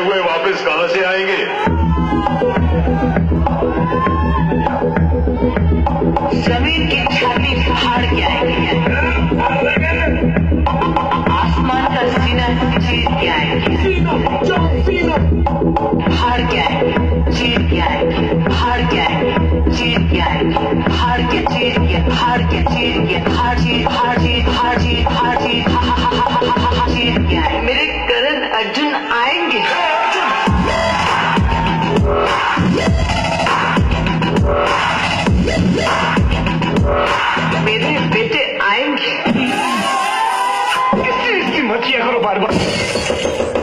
वापस कहाँ से आएँगे? ज़मीन की छाती फाड़ के आएँगे। आसमान का सीना चीर के आएँगे। फाड़ के आएँगे, चीर के आएँगे। फाड़ के आएँगे, चीर के आएँगे। फाड़ के चीर के फाड़ के चीर के फाड़ चीर फाड़ चीर फाड़ चीर। मत करो बार बार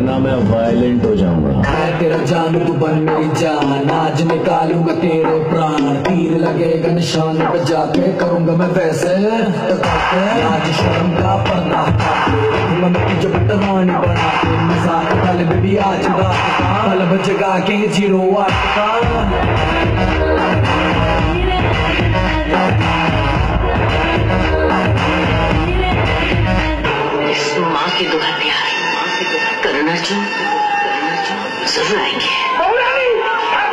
वरना मैं वायलेंट हो जाऊँगा। तेरा जान तू बन मेरी जान, आज निकालूँगा तेरे प्राण। तीर लगेगा निशान पे जाके करूँगा मैं वैसे। आज शर्म का पर्दा तुझे बटवानी बना। मज़ाक कल बेबी आज रात कल जगा के ज़ीरो आठ का। Só vai.